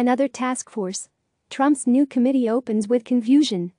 Another task force. Trump's new committee opens with confusion.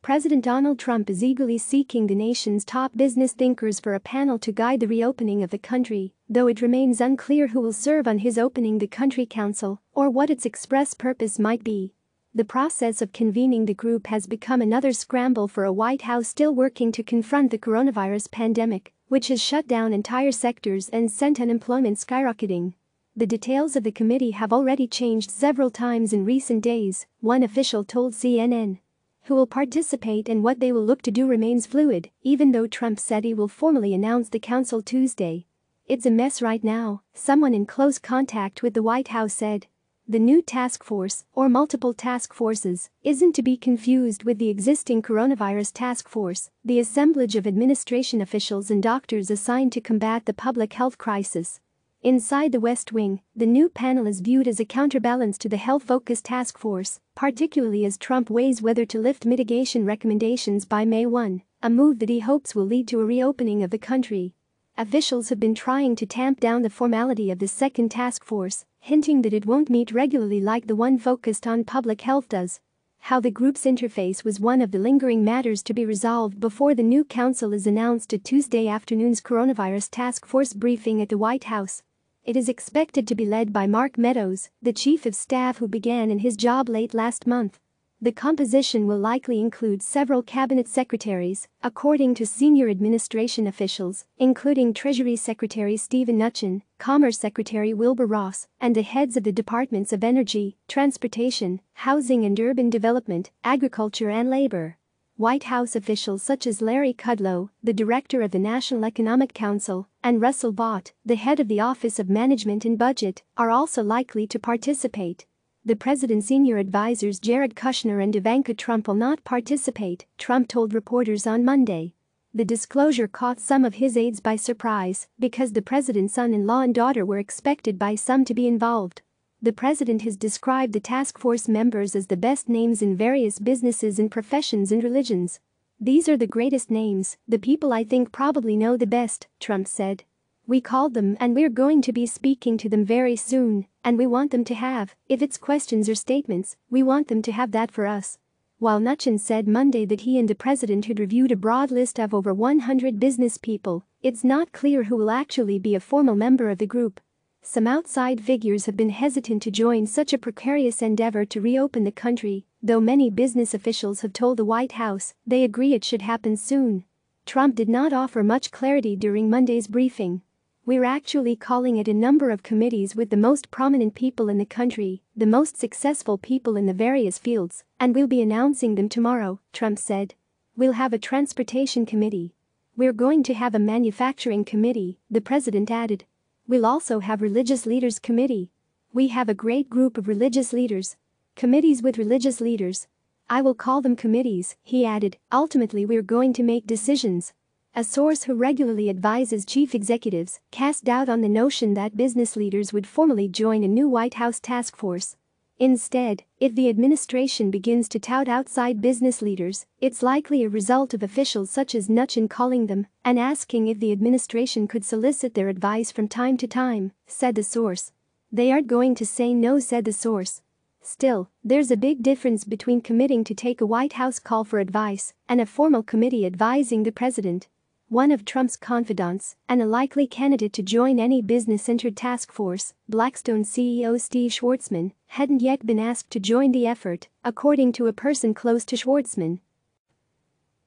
President Donald Trump is eagerly seeking the nation's top business thinkers for a panel to guide the reopening of the country, though it remains unclear who will serve on his Opening the Country Council or what its express purpose might be. The process of convening the group has become another scramble for a White House still working to confront the coronavirus pandemic, which has shut down entire sectors and sent unemployment skyrocketing. The details of the committee have already changed several times in recent days, one official told CNN. Who will participate and what they will look to do remains fluid, even though Trump said he will formally announce the council Tuesday. It's a mess right now, someone in close contact with the White House said. The new task force, or multiple task forces, isn't to be confused with the existing coronavirus task force, the assemblage of administration officials and doctors assigned to combat the public health crisis. Inside the West Wing, the new panel is viewed as a counterbalance to the health-focused task force, particularly as Trump weighs whether to lift mitigation recommendations by May 1, a move that he hopes will lead to a reopening of the country. Officials have been trying to tamp down the formality of the second task force, hinting that it won't meet regularly like the one focused on public health does. How the group's interface was one of the lingering matters to be resolved before the new council is announced at Tuesday afternoon's coronavirus task force briefing at the White House. It is expected to be led by Mark Meadows, the chief of staff who began in his job late last month. The composition will likely include several cabinet secretaries, according to senior administration officials, including Treasury Secretary Steven Mnuchin, Commerce Secretary Wilbur Ross, and the heads of the departments of Energy, Transportation, Housing and Urban Development, Agriculture and Labor. White House officials such as Larry Kudlow, the director of the National Economic Council, and Russell Vought, the head of the Office of Management and Budget, are also likely to participate. The president's senior advisors Jared Kushner and Ivanka Trump will not participate, Trump told reporters on Monday. The disclosure caught some of his aides by surprise because the president's son-in-law and daughter were expected by some to be involved. The president has described the task force members as the best names in various businesses and professions and religions. These are the greatest names, the people I think probably know the best, Trump said. We called them and we're going to be speaking to them very soon, and we want them to have, if it's questions or statements, we want them to have that for us. While Mnuchin said Monday that he and the president had reviewed a broad list of over 100 business people, it's not clear who will actually be a formal member of the group. Some outside figures have been hesitant to join such a precarious endeavor to reopen the country, though many business officials have told the White House they agree it should happen soon. Trump did not offer much clarity during Monday's briefing. We're actually calling it a number of committees with the most prominent people in the country, the most successful people in the various fields, and we'll be announcing them tomorrow, Trump said. We'll have a transportation committee. We're going to have a manufacturing committee, the president added. We'll also have religious leaders committee. We have a great group of religious leaders. Committees with religious leaders. I will call them committees, he added. Ultimately, we're going to make decisions. A source who regularly advises chief executives cast doubt on the notion that business leaders would formally join a new White House task force. Instead, if the administration begins to tout outside business leaders, it's likely a result of officials such as Mnuchin calling them and asking if the administration could solicit their advice from time to time, said the source. They aren't going to say no, said the source. Still, there's a big difference between committing to take a White House call for advice and a formal committee advising the president one of Trump's confidants and a likely candidate to join any business-centered task force, Blackstone CEO Steve Schwarzman, hadn't yet been asked to join the effort, according to a person close to Schwarzman.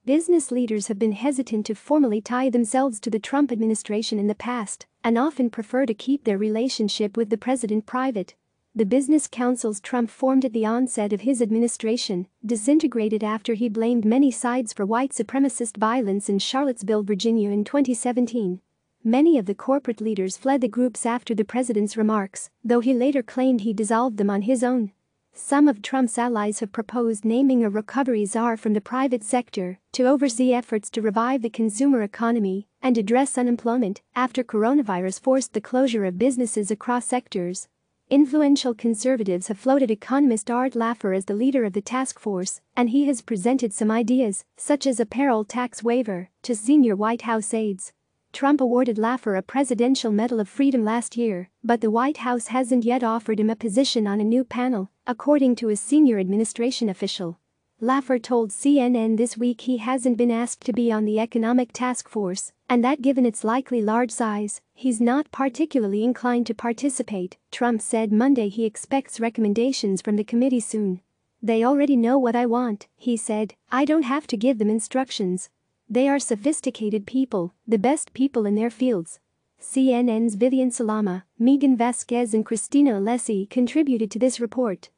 Business leaders have been hesitant to formally tie themselves to the Trump administration in the past and often prefer to keep their relationship with the president private. The business councils Trump formed at the onset of his administration disintegrated after he blamed many sides for white supremacist violence in Charlottesville, Virginia in 2017. Many of the corporate leaders fled the groups after the president's remarks, though he later claimed he dissolved them on his own. Some of Trump's allies have proposed naming a recovery czar from the private sector to oversee efforts to revive the consumer economy and address unemployment after coronavirus forced the closure of businesses across sectors. Influential conservatives have floated economist Art Laffer as the leader of the task force, and he has presented some ideas, such as a payroll tax waiver, to senior White House aides. Trump awarded Laffer a Presidential Medal of Freedom last year, but the White House hasn't yet offered him a position on a new panel, according to a senior administration official. Laffer told CNN this week he hasn't been asked to be on the Economic Task Force, and that given its likely large size, he's not particularly inclined to participate. Trump said Monday he expects recommendations from the committee soon. They already know what I want, he said, I don't have to give them instructions. They are sophisticated people, the best people in their fields. CNN's Vivian Salama, Maegan Vazquez and Cristina Alesci contributed to this report.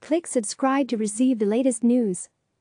Click subscribe to receive the latest news.